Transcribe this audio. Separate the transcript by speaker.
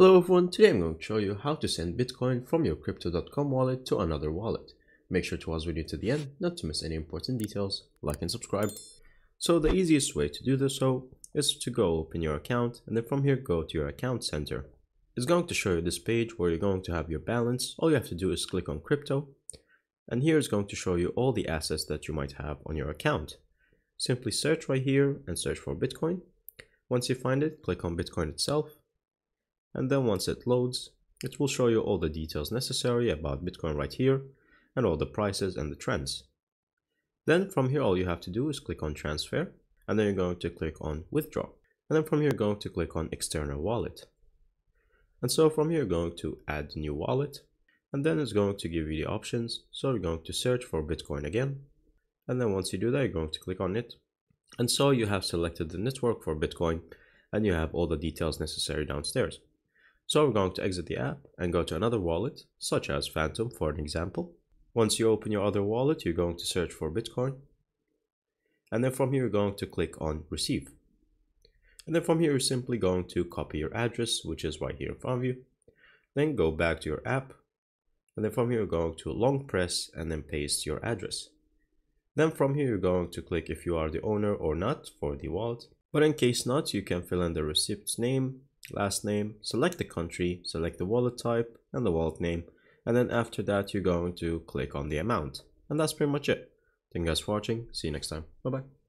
Speaker 1: Hello everyone, today I'm going to show you how to send Bitcoin from your Crypto.com wallet to another wallet. Make sure to watch the video to the end not to miss any important details, like and subscribe. So the easiest way to do this so is to go open your account and then from here go to your account center. It's going to show you this page where you're going to have your balance. All you have to do is click on crypto and here it's going to show you all the assets that you might have on your account. Simply search right here and search for Bitcoin. Once you find it, click on Bitcoin itself and then once it loads it will show you all the details necessary about Bitcoin right here and all the prices and the trends. Then from here all you have to do is click on transfer and then you're going to click on withdraw and then from here you're going to click on external wallet. And so from here you're going to add new wallet and then it's going to give you the options. So you're going to search for Bitcoin again and then once you do that you're going to click on it and so you have selected the network for Bitcoin and you have all the details necessary downstairs. So we're going to exit the app and go to another wallet, such as Phantom for an example. Once you open your other wallet, you're going to search for Bitcoin. And then from here, you're going to click on Receive. And then from here, you're simply going to copy your address, which is right here in front of you. Then go back to your app. And then from here, you're going to long press and then paste your address. Then from here, you're going to click if you are the owner or not for the wallet. But in case not, you can fill in the recipient's name last name, select the country, select the wallet type and the wallet name, and then after that you're going to click on the amount. And that's pretty much it. Thank you guys for watching, see you next time, bye bye.